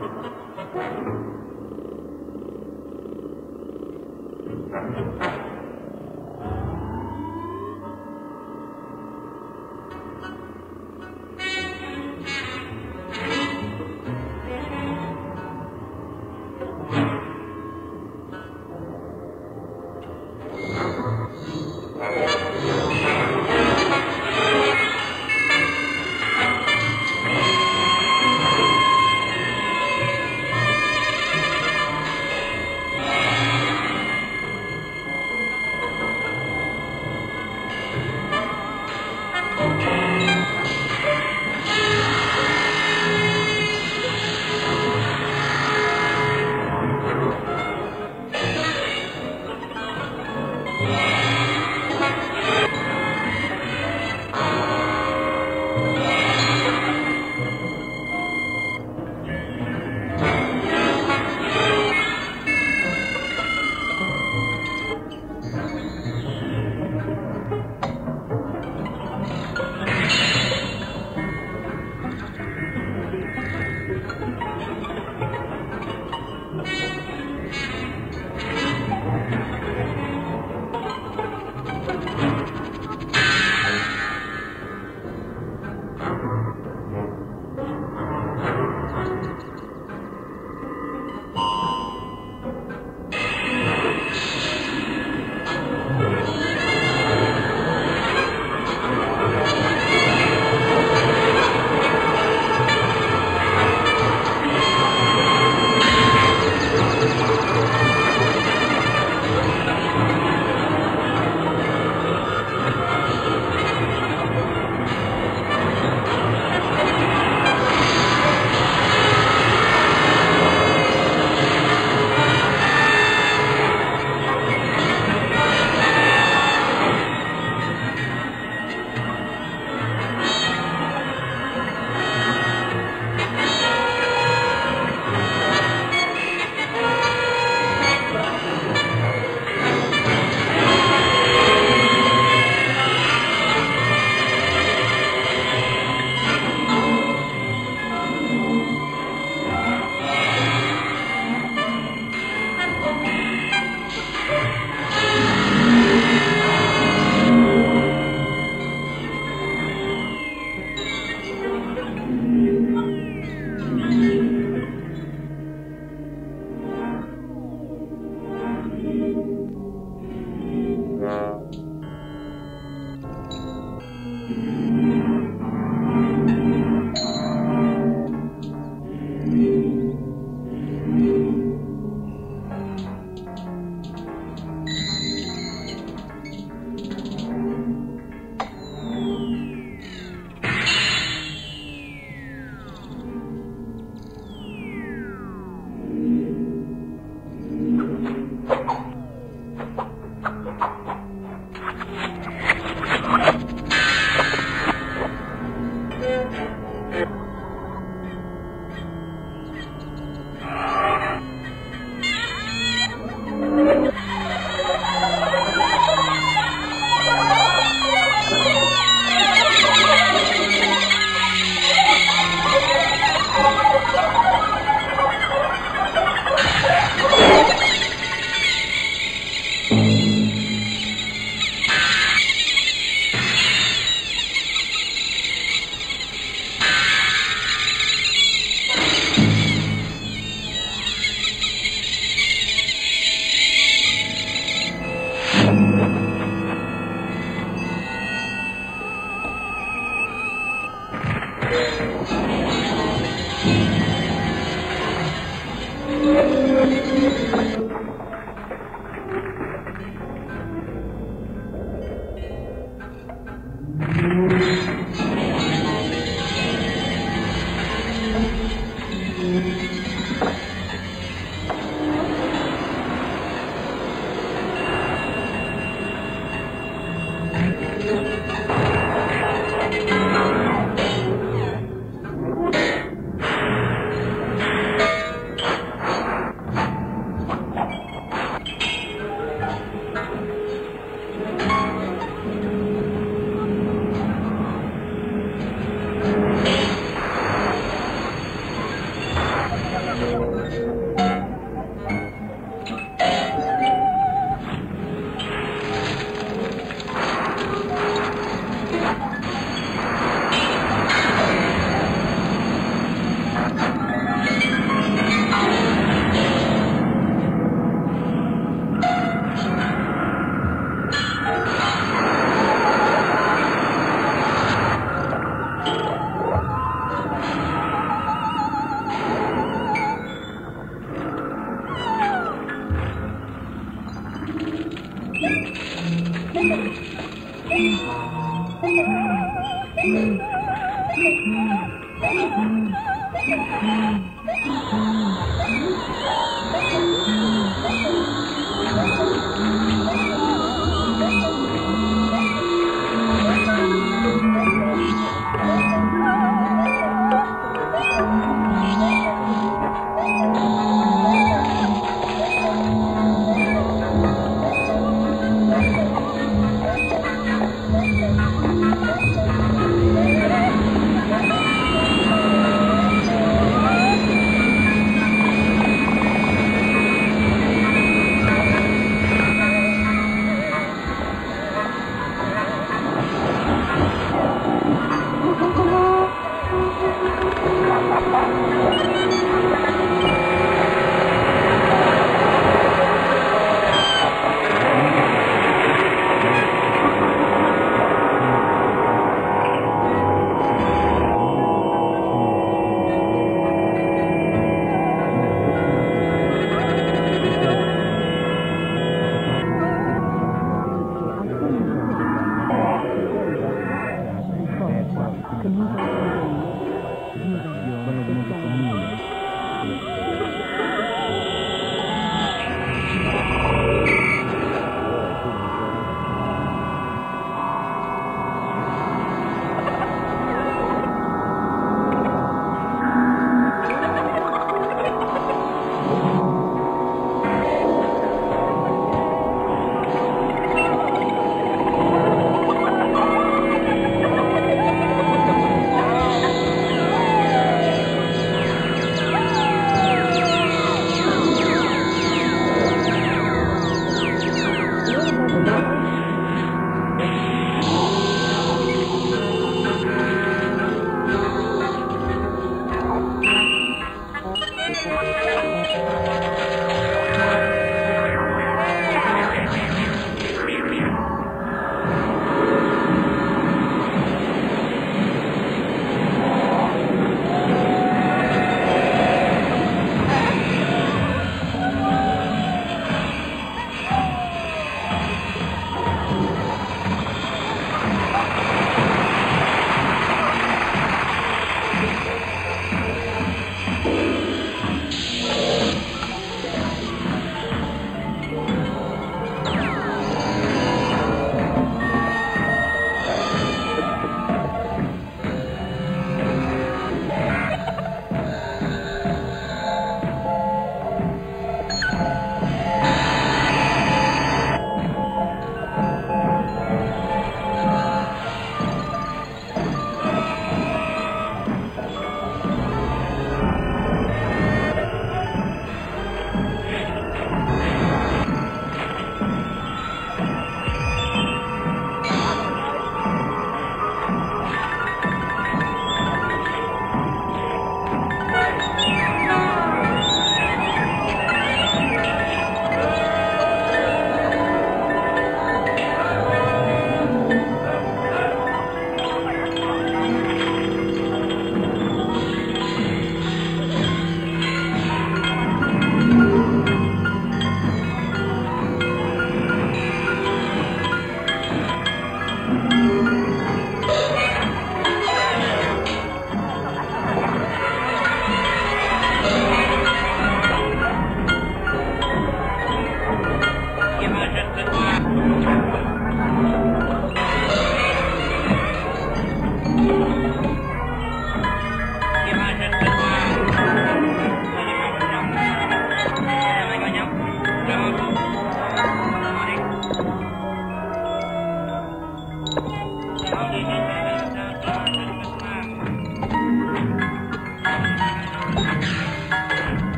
Thank you.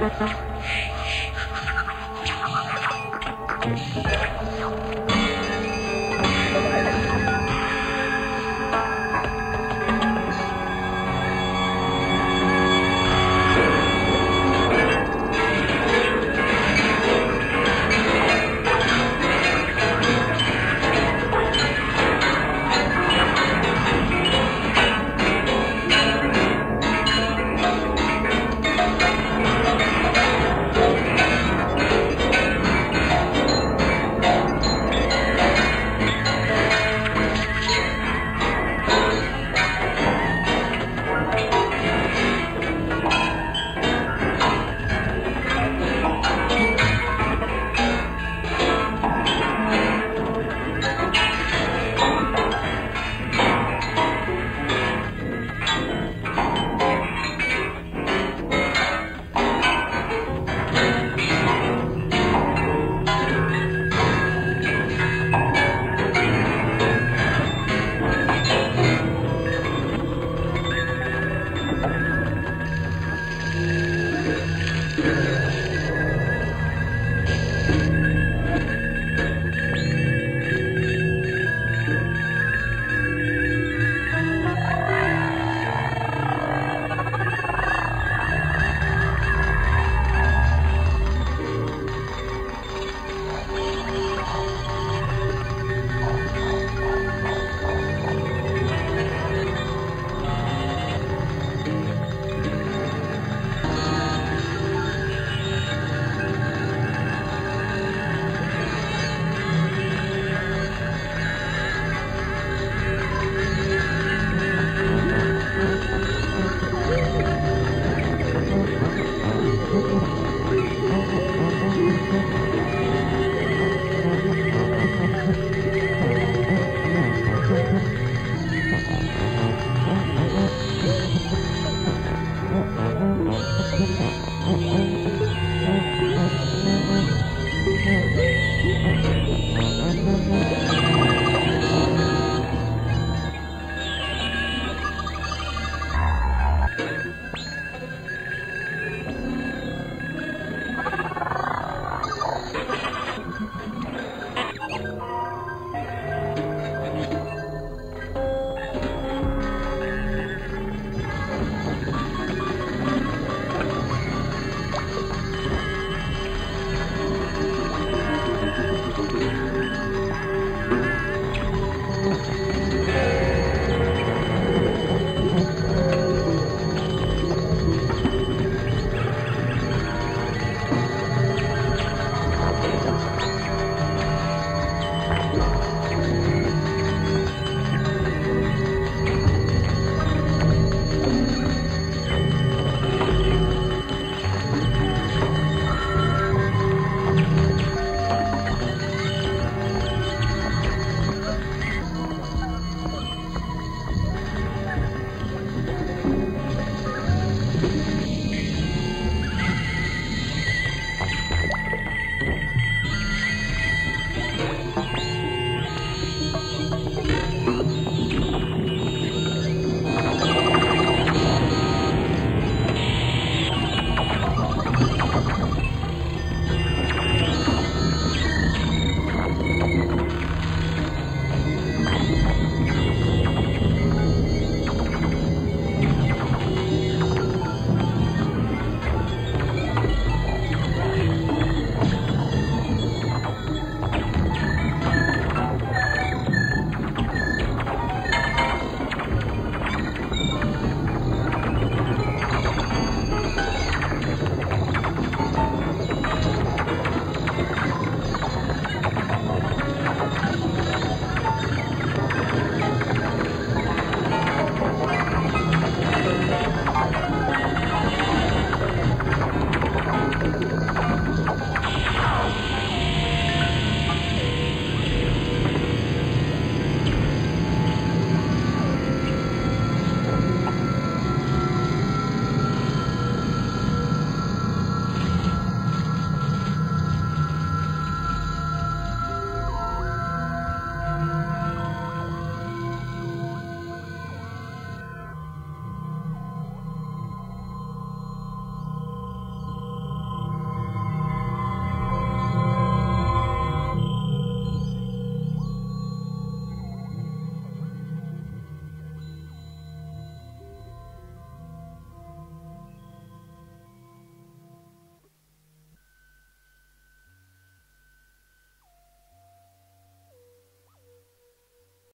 Gracias.